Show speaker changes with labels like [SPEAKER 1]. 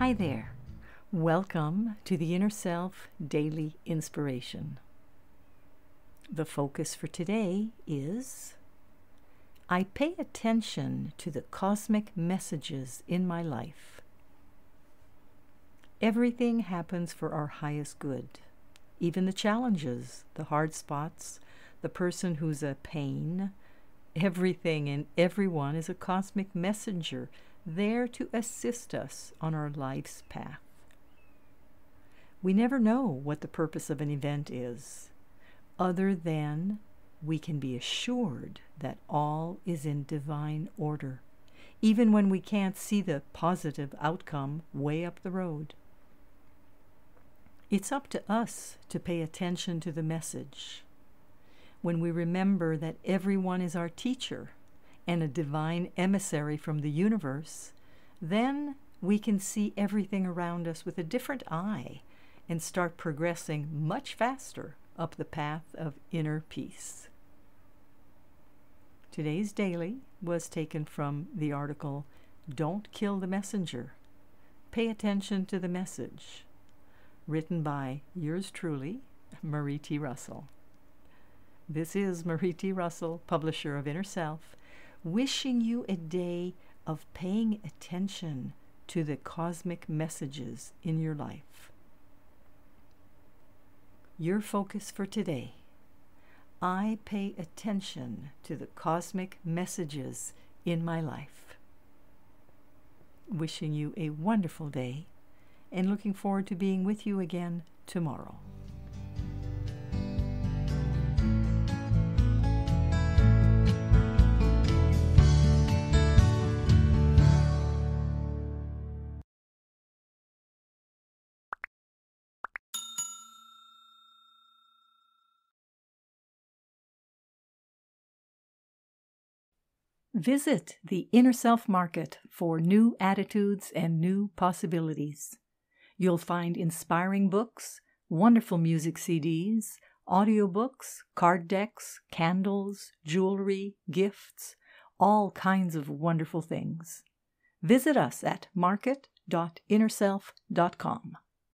[SPEAKER 1] Hi there. Welcome to the Inner Self Daily Inspiration. The focus for today is I pay attention to the cosmic messages in my life. Everything happens for our highest good, even the challenges, the hard spots, the person who's a pain. Everything and everyone is a cosmic messenger there to assist us on our life's path. We never know what the purpose of an event is, other than we can be assured that all is in divine order, even when we can't see the positive outcome way up the road. It's up to us to pay attention to the message. When we remember that everyone is our teacher and a divine emissary from the universe, then we can see everything around us with a different eye and start progressing much faster up the path of inner peace. Today's daily was taken from the article Don't Kill the Messenger. Pay attention to the message, written by yours truly, Marie T. Russell. This is Marie T. Russell, publisher of Inner Self, wishing you a day of paying attention to the cosmic messages in your life. Your focus for today. I pay attention to the cosmic messages in my life. Wishing you a wonderful day and looking forward to being with you again tomorrow. Visit the Inner Self Market for new attitudes and new possibilities. You'll find inspiring books, wonderful music CDs, audiobooks, card decks, candles, jewelry, gifts, all kinds of wonderful things. Visit us at market.innerself.com.